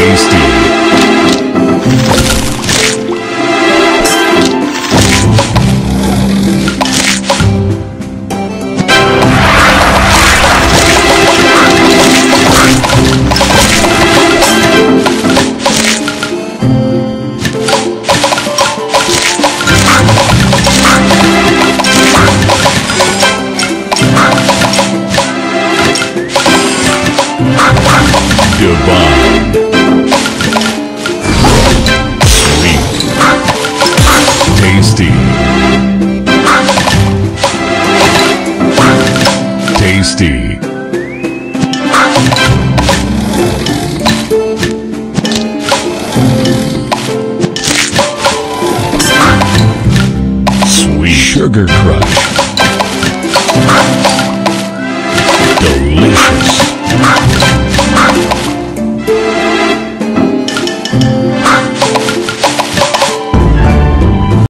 tasty. tasty. Sweet Sugar Crush. Delicious.